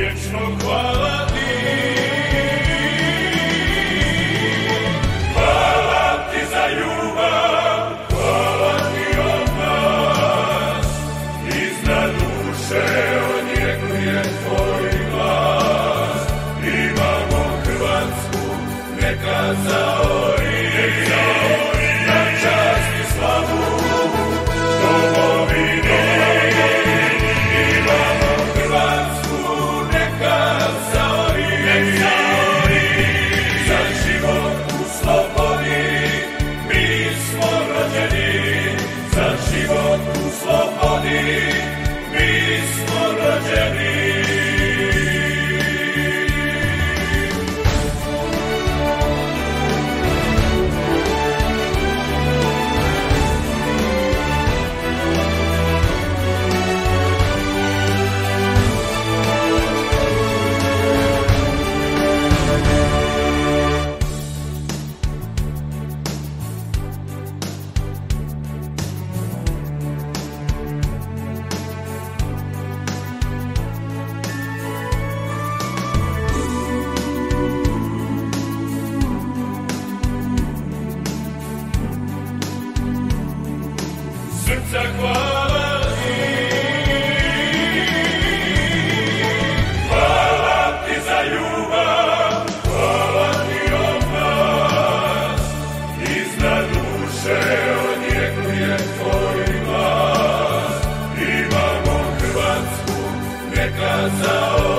vječno hvala ti. Hvala ti za ljubav, hvala ti od nas, iznad duše odjekuje tvoj glas. Imamo Hrvatsku, neka za Twoich was, i mamą chyba cud nie